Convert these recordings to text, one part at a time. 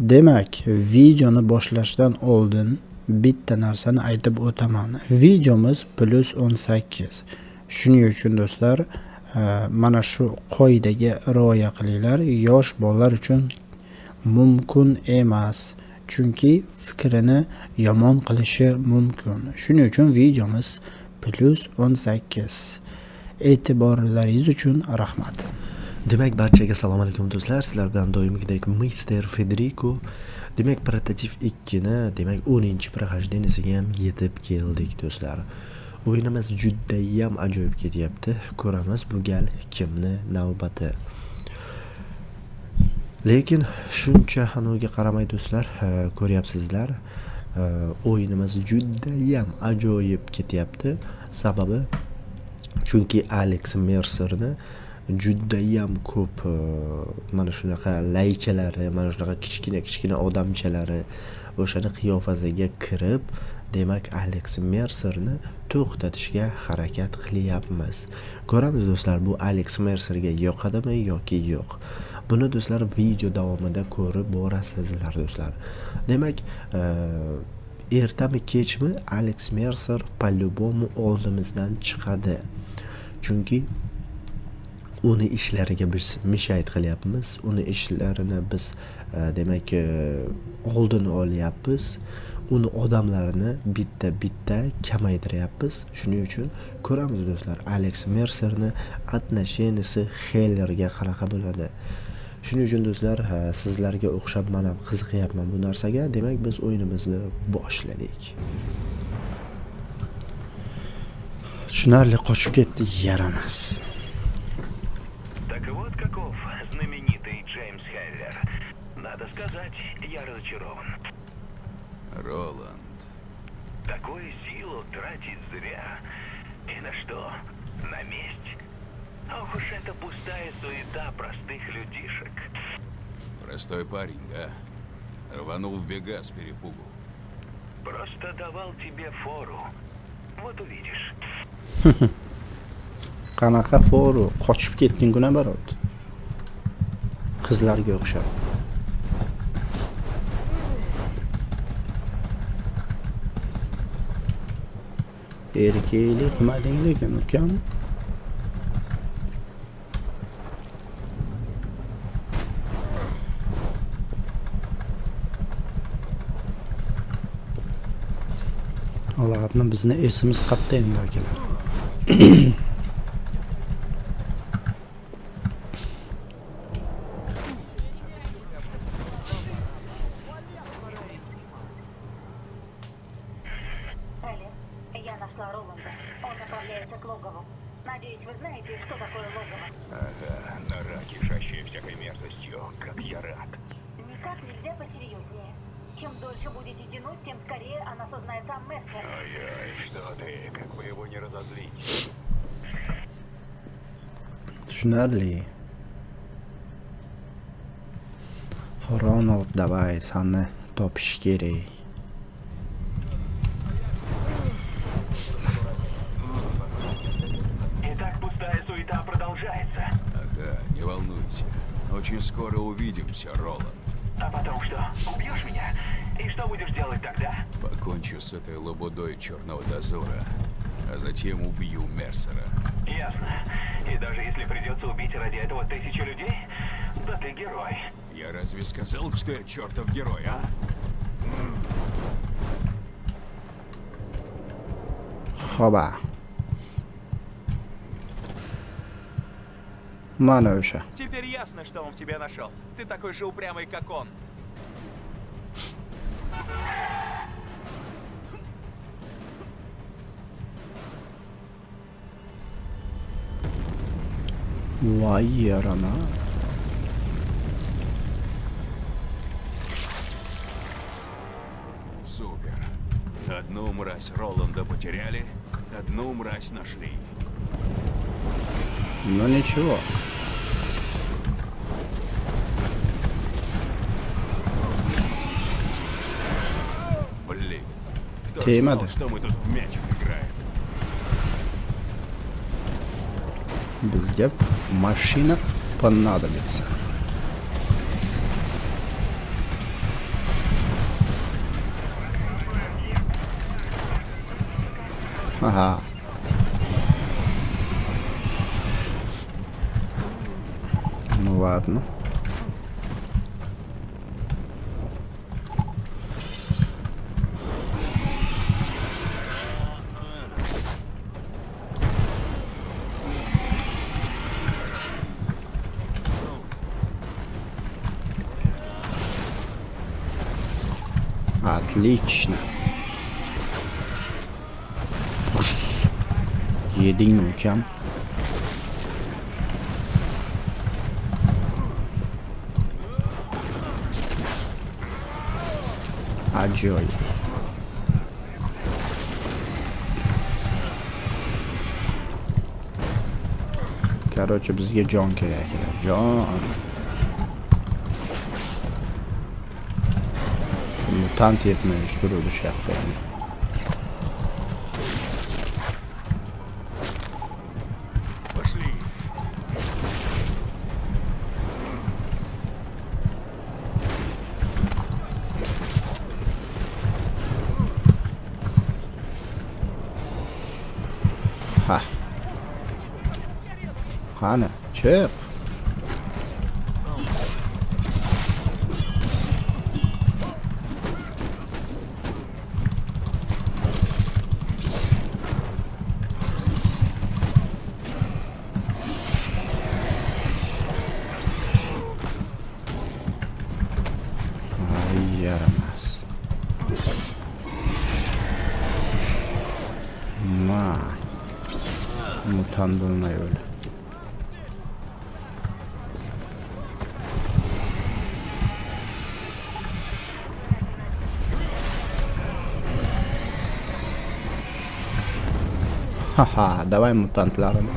demak videoni boshlashdan oldin bitta narsani aytib o'taman. Videomiz plyus 18 shuning uchun do'stlar e, mana shu qoidaga rioya qilinglar. Yosh bolalar uchun mumkin emas chunki fikrini yomon qilishi mumkin. Shuning uchun videomiz plyus 18 e'tiborlaringiz uchun rahmat. Demak barchaga assalomu alaykum do'stlar. Sizlar bilan doimgidek mister federico. Demak prototip 2 ni demak 10 прохожденияsiga ham yetib keldik do'stlar. O'yinimiz judayam ajoyib ketyapti. Ko'ramiz bu gal kimni navbati. Lekin shuncha hanoga qaramay do'stlar ko'ryapsizlar o'yinimiz judayam ajoyib ketyapti. Sababi chunki alex merserni judayam ko'p e, mana shunaqa laychalari mana shunaqa kichkina kichkina odamchalari o'shani qiyofasiga kirib demak aleks merserni to'xtatishga harakat qilyapmiz. Ko'ramiz do'stlar bu aleks merserga yoqadimi yoki yo'q? Buni do'stlar video davomida ko'rib borasizlar do'stlar. Demak e, ertami kechmi aleks merser по любому oldimizdan chiqadi? Chunki uni ishlariga biz mishayt qilyapmiz. Uni ishlarini biz e, demak e, oldini olyapmiz. Uni odamlarini bitta bitta kamaytiryapmiz. Shuning uchun ko'ramiz do'stlar aleks merserni отношенияsi xellerga qanaqa bo'ladi? Shuning uchun do'stlar e, sizlarga o'xshab man ham qiziqyapman bu narsaga. Demak biz o'yinimizni boshladik. Tushunarli qochib ketdi yaramas сказать, я разочарован. Роланд. Такую силу тратить зря. И на что? На месть? Ох уж это пустая суета простых людишек. Простой парень, да? Рванул в бега с перепугу. Просто давал тебе фору. Вот увидишь. qanaqa foru qochib ketding guna barot qizlarga o'xshab. Erkaklik qilmading lekin ukam. Ладно bizni esimiz qatta endi akalar. tushunarli ronald давай sani topish kerak Итак, пустая суета продолжается. Ага, не волнуйся. Очень скоро увидимся, Роланд. А потом что? Убьешь меня? И что будешь делать тогда? Покончу с этой лобудой черного дозора, а затем убью Мерсера. Ясно. И даже если придется убить ради этого тысячу людей, да ты герой. Я разве сказал, что я чертов герой, а? Хоба. Мануша. Теперь ясно, что он в тебе нашел. Ты такой же упрямый, как он. Yarana. Супер. Одну мразь Роланда потеряли, одну мразь нашли. Ну ничего. Блин. Кто Ты знал, надо. что мы тут в мячик играем? Bizga машина понадобится. Ага. Ну ладно. Отлично. Ус. Yedin ukam. Ajoyib. Короче, bizga jon kerak edi. Jon. mutant yetmiş. Dur ölüş yaptı yani. Hah. Hani çık. Ma. Mutant bo'lmay o'l. Ха-ха, давай мутантларым.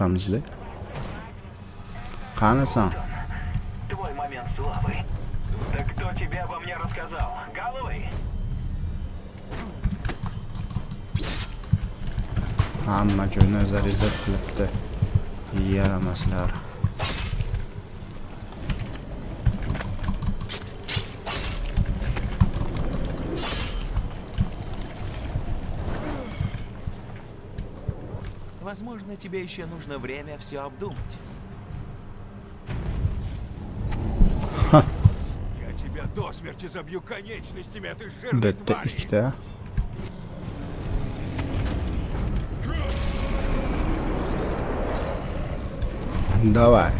Chiqamizda. Qanasan? Твой момент славы. Так кто тебе обо мне рассказал? Галлоуэй? Hamma joyni zarizat qilibdi. Yaramaslar. Возможно, тебе еще нужно время все обдумать. Я тебя до смерти забью конечностями, а ты жирный Bitta тварь. ikkita. Давай.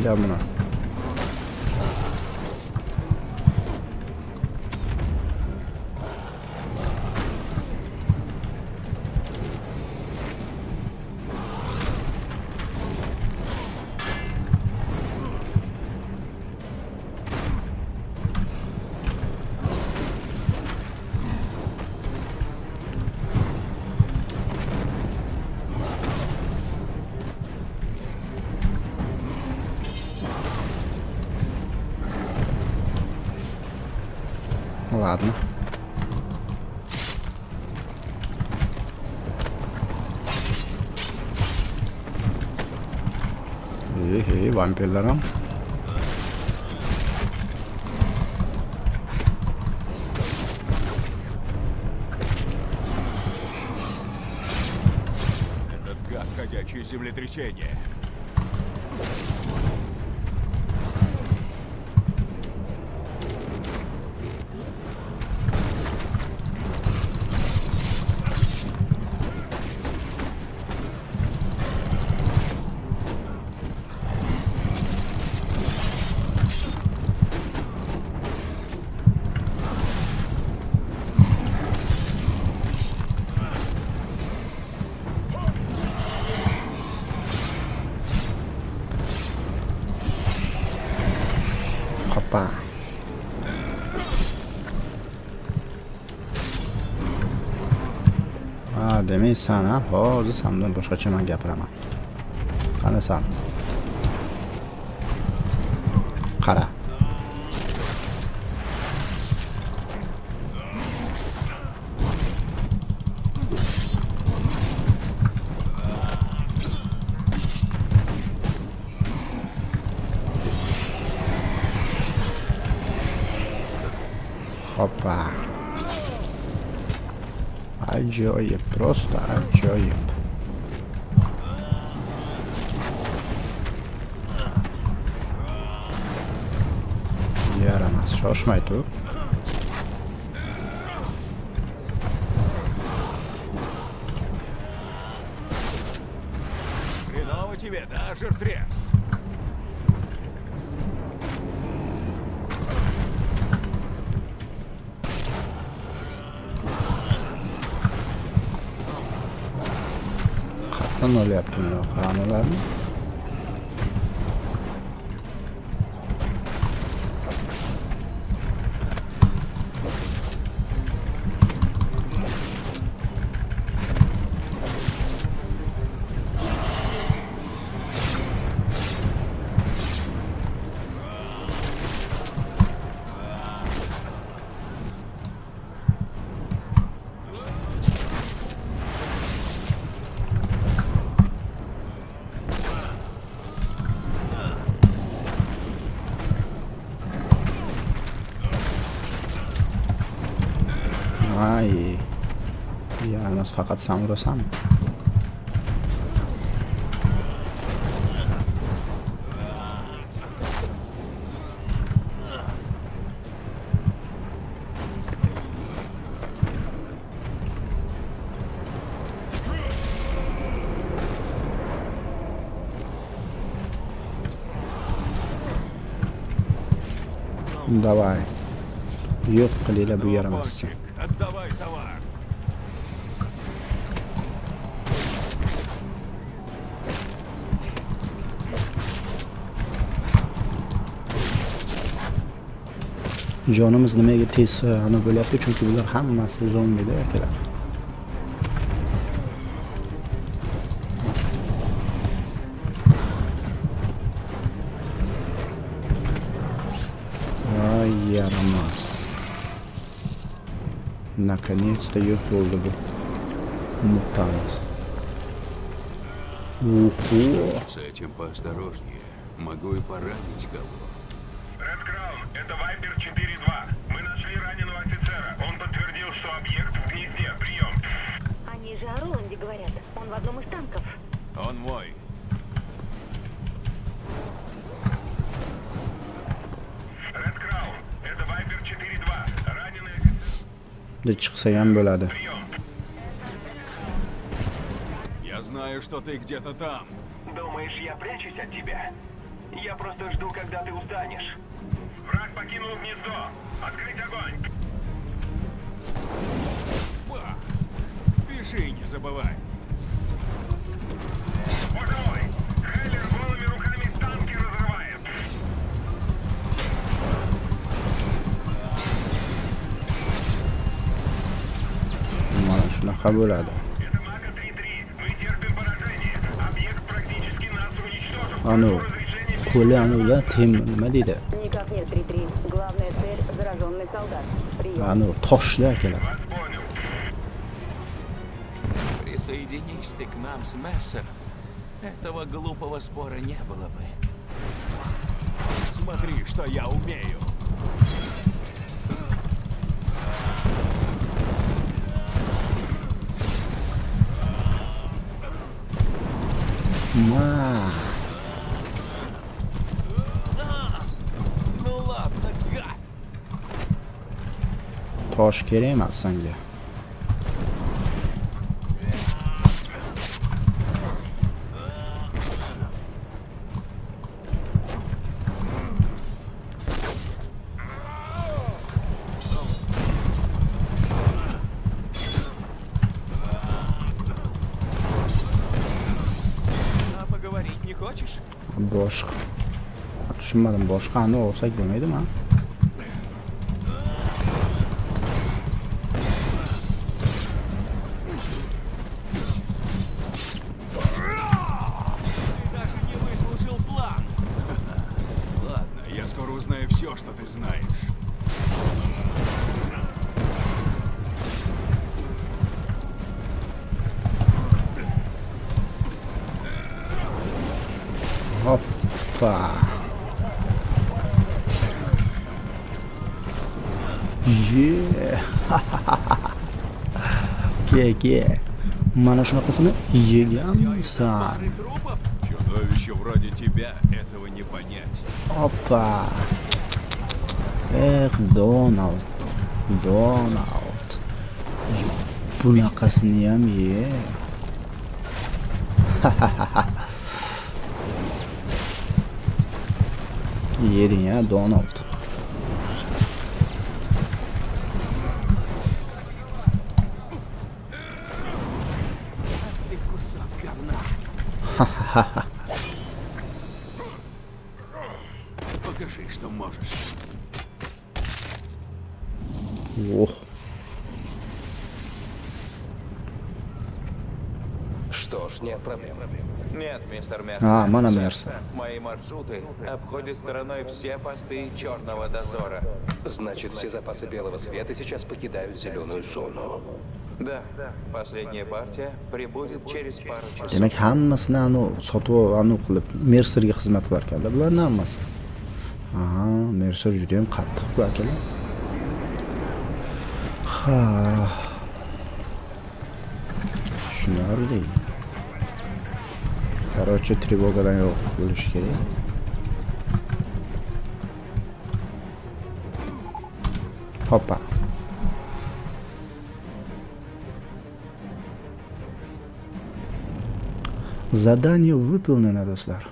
jeder Monat. Ладно. Ey, ey, vampirlar ham. Этот гад ходячее землетрясение. demak san a hozir san bilan boshqacha man gapiraman qani san qara hoppa ajoyib просто ajoyib yaramas shoshmay tur Хреново тебе, да, жиртрест? analyapti bunaqa amallarni faqat san urasanmi давай yo'q qilinglar bu yaramasni jonimiz nimaga tez ana bo'lyapti chunki bular hammasi zombida akalar yaramas наконец-то yo'q bo'ldi bu mutant Уху. С этим поосторожнее. Могу и поранить кого. Da chiqsa ham bo'ladi. Я знаю, что ты где-то там. Думаешь, я прячусь от тебя? Я просто жду, когда ты устанешь. Враг покинул гнездо. Открыть огонь. Ба! Пиши, не забывай. Прошу разрешения qo'li anavilar tem nima deydi Никак нет, 3-3. Главная цель – зараженный солдат. Прием. anavi toshli akalar Вас понял. Присоединись ты к нам с Мерсером. Этого глупого спора не было бы. Смотри, что я умею. ma Ну ладно, гад. tosh kerak emas senga tushunmadim boshqani olsak bo'lmaydimi Опа. Ke, ke. Mana shunaqasini yegansan. Чудовище вроде тебя этого не понять. Hoppa. Eh, Donald. Donald. Bunaqasini ham ye. Yeding ya Donald. Ты кусок говна. Покажи, что можешь. Ох. Что ж, нет проблем. Нет, мистер А, mana Мерсер. Мои маршруты обходят стороной все посты черного дозора. Значит, все запасы белого света сейчас покидают зеленую зону. Да, последняя партия прибудет через пару часов. Demak, hammasini anu sotib anu qilib Mercerga xizmat qilar ekanda bularning hammasi. Aha, Mercer juda ham qattiq-ku akalar. Ha. Tushunarli. Короче, trevogadan yo'q bo'lishi kerak. Hoppa. Задание выполнено, do'stlar.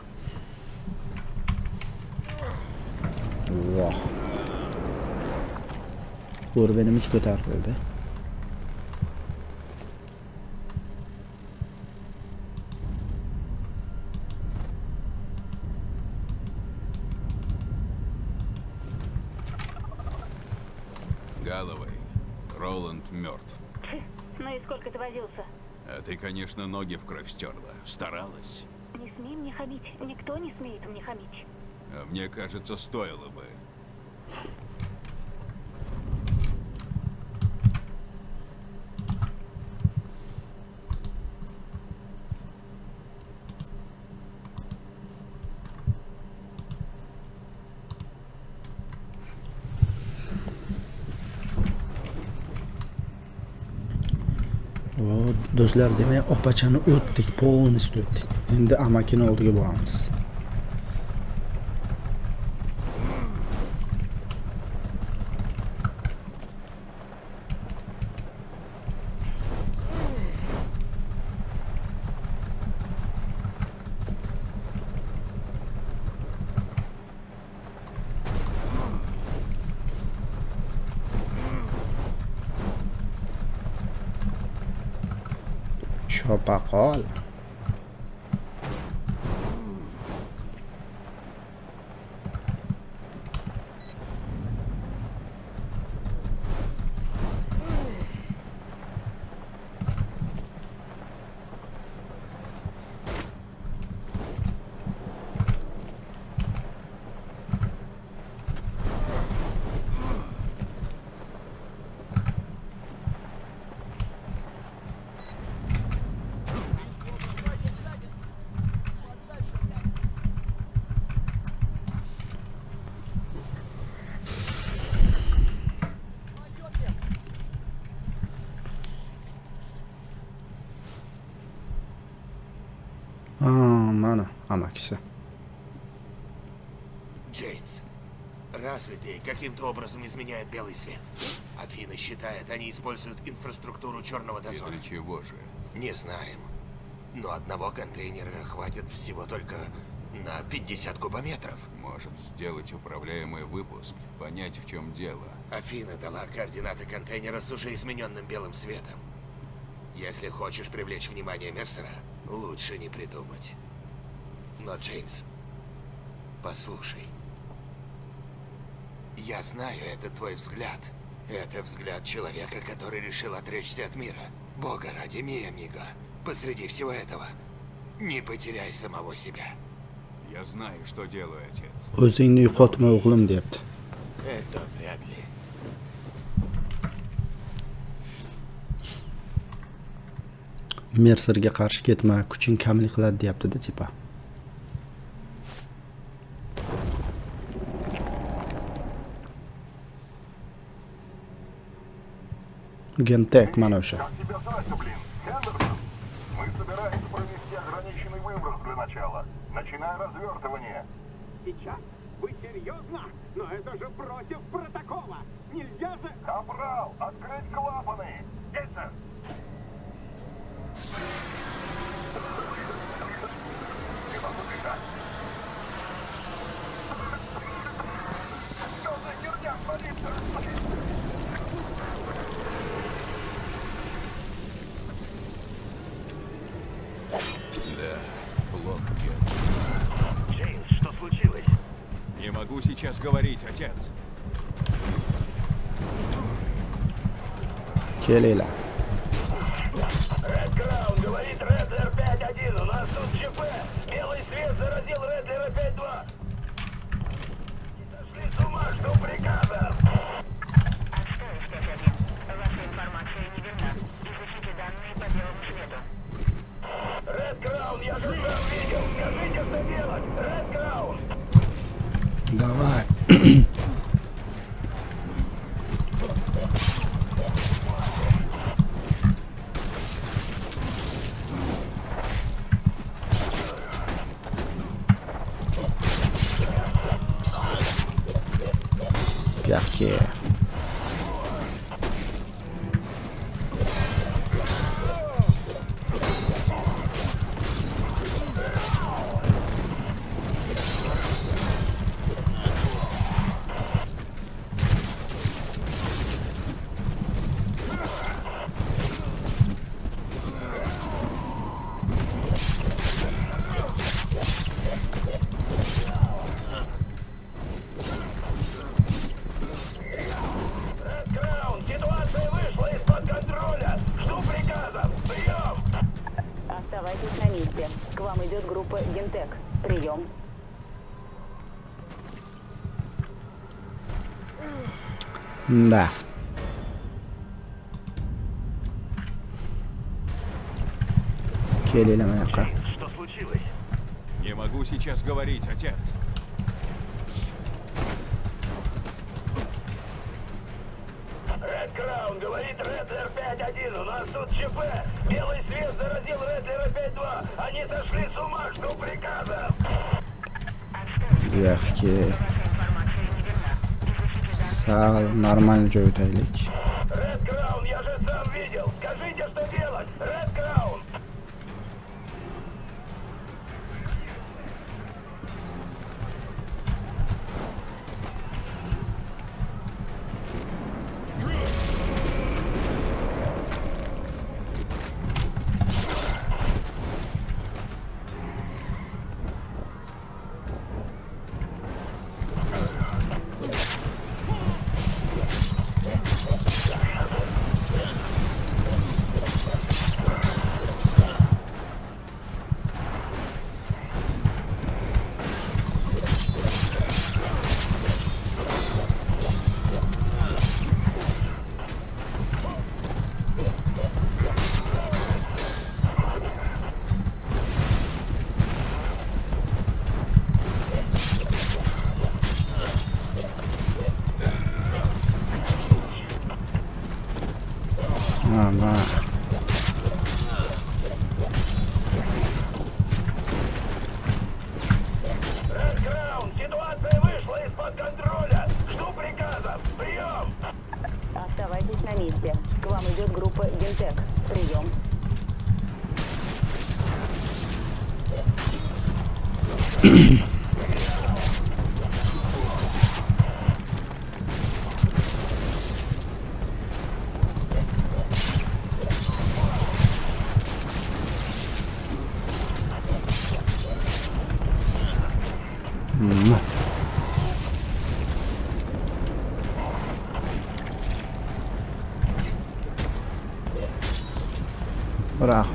Voh. O'rvenimiz ko'tarildi. Ноги в кровь стерла. Старалась. Не смей мне хамить. Никто не смеет мне хамить. А мне кажется, стоило бы. so'zlar demay opachani o'tdik polniy o'tdik endi amakini oldiga boramiz Coca-Cola. Amakisi. Джеймс, развитые каким-то образом изменяют белый свет. Афина считает, они используют инфраструктуру черного дозора. для чего же? Не знаем. Но одного контейнера хватит всего только на 50 кубометров. Может сделать управляемый выпуск, понять, в чем дело. Афина дала координаты контейнера с уже измененным белым светом. Если хочешь привлечь внимание Мерсера, лучше не придумать. Но, Джеймс, послушай. Я знаю, это твой взгляд. Это взгляд человека, который решил отречься от мира. Бога ради, Мия Мига. Посреди всего этого, не потеряй самого себя. Я знаю, что делаю, отец. O'zingni yo'qotma o'g'lim debdi. Это вряд ли. Mercerga qarshi ketma, kuching kamlik qiladi deyapti-da, tipa. Нельзя же... Капрал, открыть клапаны! Есть! Плохо дело. Джеймс, что случилось? Не могу сейчас говорить, отец. Ред Краун говорит Редлер 5-1. У нас тут ЧП. Белый свет заразил Редлера 5-2. Сошли с ума, что приказа. Отстой, Стефани. Ваша информация не верна. Изучите данные по белому свету. Ред Краун, я же сам видел. Скажите, что делать. Ред Краун. Давай Да. Yoqqa. Что случилось? Не могу сейчас говорить, отец. nормально жой o'taylik. На. К вам идет группа Гентек. Прием. Rahmat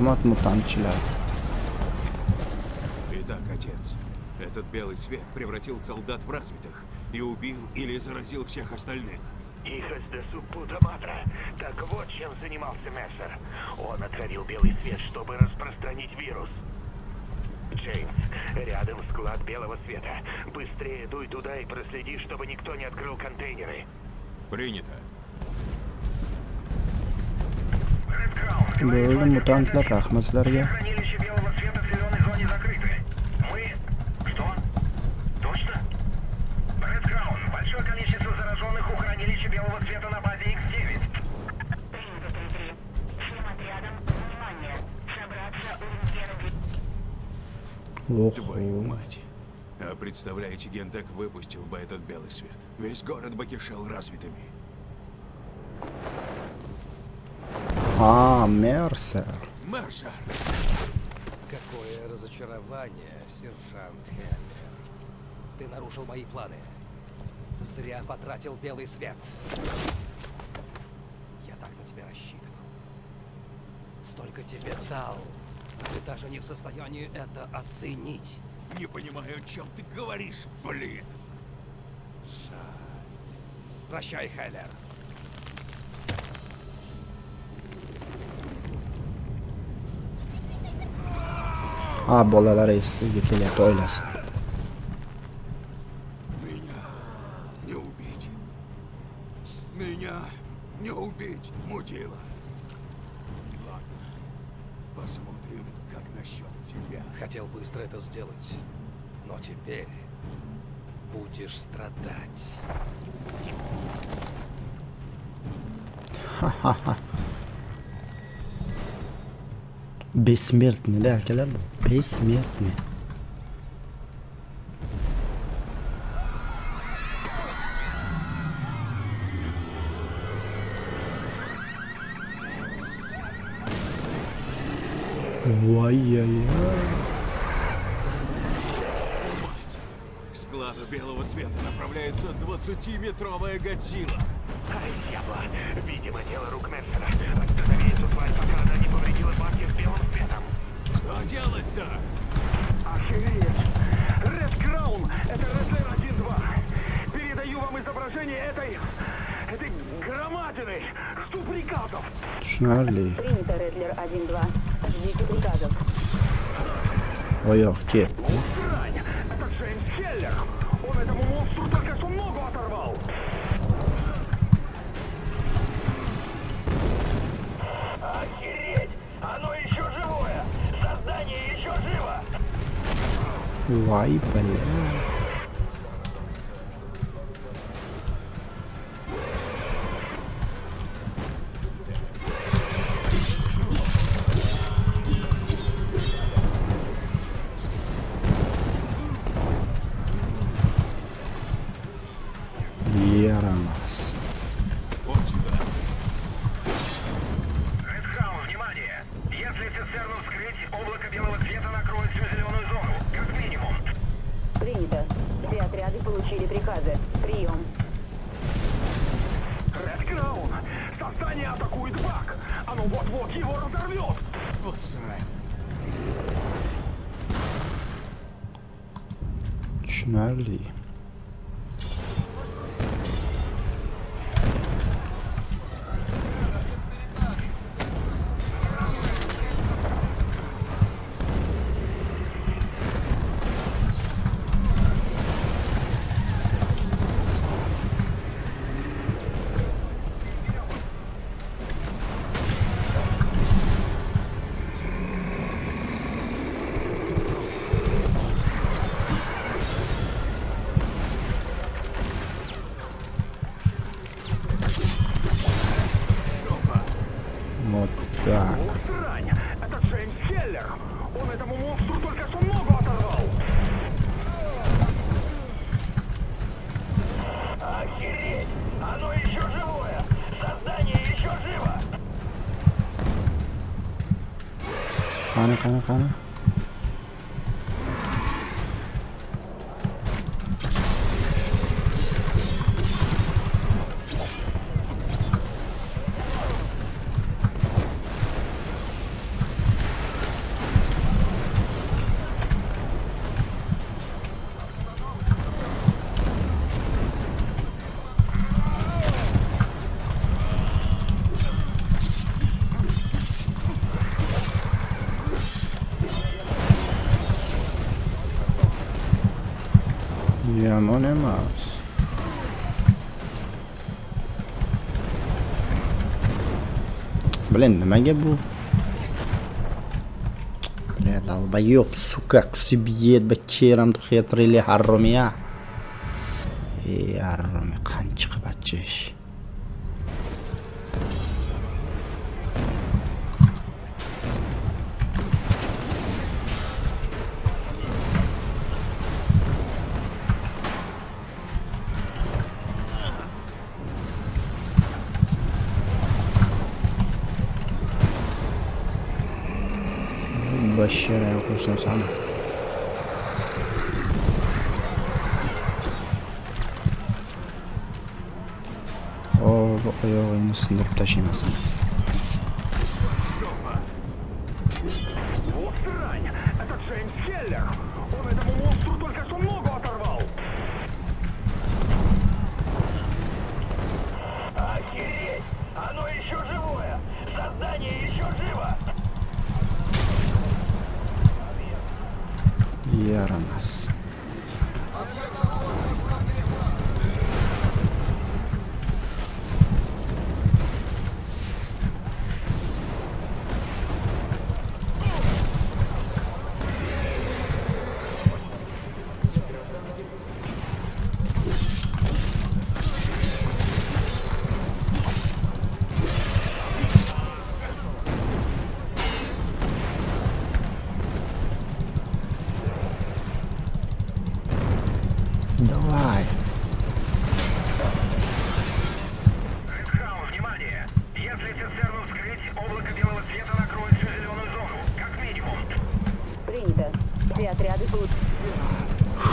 mutantchilar. Итак, отец, этот белый свет превратил солдат в развитых и убил или заразил всех остальных. Ихас де Матра. Так вот чем занимался Мессер. Он отравил белый свет, чтобы распространить вирус. Джеймс, рядом склад белого света. Быстрее дуй туда и проследи, чтобы никто не открыл контейнеры. Принято. Bo'ldi mutantlar rahmat sizlarga Хранилище белого света в зеленой зоне закрыты. Мы... Что? Точно? Ред Краун, большое количество зараженных у хранилища белого света на базе X9. Принято 3-3. Всем отрядам, внимание. Собраться у рентгена Твою мать. А представляете, Гентек выпустил бы этот белый свет. Весь город бы кишел развитыми. а мерсер Мерсер! Какое разочарование, сержант Хеллер. Ты нарушил мои планы. Зря потратил белый свет. Я так на тебя рассчитывал. Столько тебе дал. а Ты даже не в состоянии это оценить. Не понимаю, о чем ты говоришь, блин! Жаль. Прощай, Хеллер. Ha bolalar esiga kelyapti oilasi Меня не убить. Меня не убить, мудила. Ладно. Посмотрим, как насчет тебя. Хотел быстро это сделать. Но теперь будешь страдать. Bessmертныйda akalar bessмертный Ой-ой-ой. Мать. К складу белого света направляется 20-метровая Годзилла. Ай, дьявола! Видимо, дело рук Мессера. Останови тварь, пока она не повредила баки с белым светом. Что делать-то? Охереть! Ред Краун, это Редлер 1-2. Передаю вам изображение этой... этой громадины. Жду приказов. tushunarli Принято, Редлер 1-2. Ждите приказов. oyoq ketdi Срань! Why, banana? abbiamo le mouse блин магия бля долбоеб сука кусиб еб бакерам тухетрили харрумия и арру sindirib tashlamasin. Вот срань! Это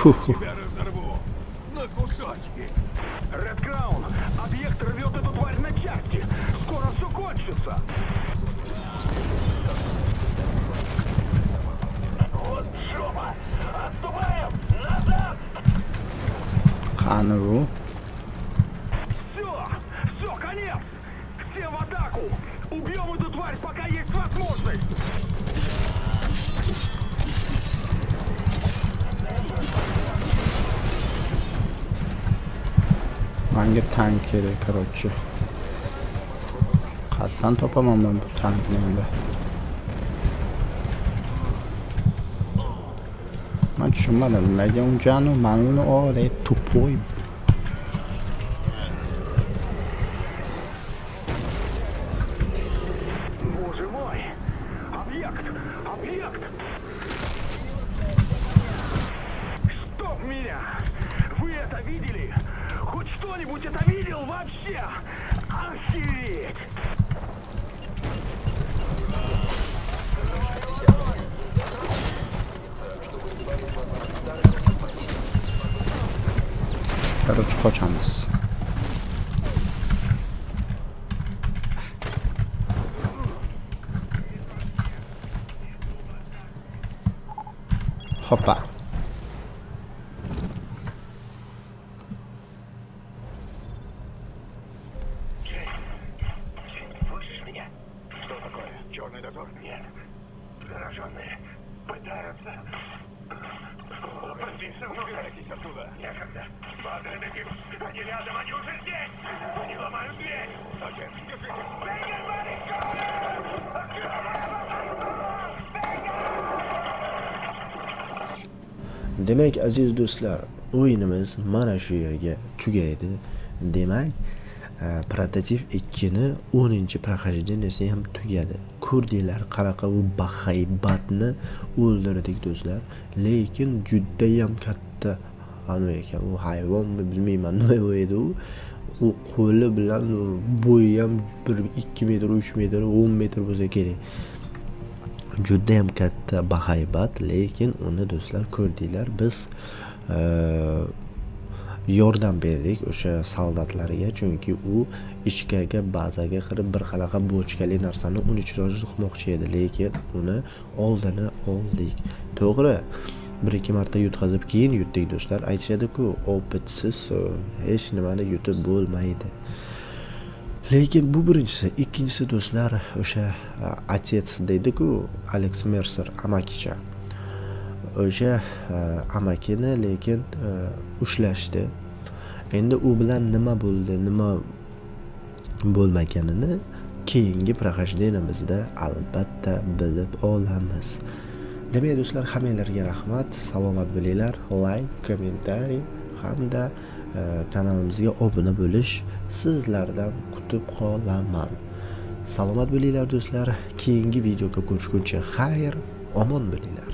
Тебя разорву на кусочки. Ред Краун, объект рвет эту тварь на части. Скоро все кончится. Вот жопа! Отступаем! Назад! Qani tank kerak, короче. Qayerdan topaman man bu tankni endi? Man tushunmadim, nimaga unchani mana uni ol, тупой. Karacı this. Demak aziz do'stlar o'yinimiz mana shu yerga tugaydi. Demak e, prototip 2 ni 10 прохождениесі ham tugadi. Ko'rdinglar qanaqa u bahaybatni o'ldirdik do'stlar. Lekin judayam katta anavi ekan. U hayvonmi bilmayman nima u edi u? U qo'li bilan bo'yi ham bir ikki metr uch metr o'n metr bo'lsa kerak. Judayam katta bahaybat lekin uni do'stlar ko'rdinglar. Biz e, yordam berdik o'sha soldatlarga chunki u ichkariga bazaga kirib bir qanaqa bochkali narsani уничтожить qilmoqchi edi. Lekin uni oldini oldik. To'g'ri bir ikki marta yutqazib keyin yutdik do'stlar. Aytishadiku opitsiz hech nimani yutib bo'lmaydi. Lekin bu birinchisi. Ikkinchisi do'stlar o'sha e, отец deydiku aleks merser amakicha. O'sha e, amakini lekin e, ushlashdi. Endi u bilan nima bo'ldi nima bo'lmaganini keyingi прохождениемizda albatta bilib olamiz. Demak do'stlar hammanglarga rahmat. Salomat bo'linglar. Layk kommentariy hamda kanalimizga obuna bo'lish sizlardan kutib qolaman. Salomat bo'linglar do'stlar. Keyingi videoga ko'rishguncha xayr omon bo'linglar.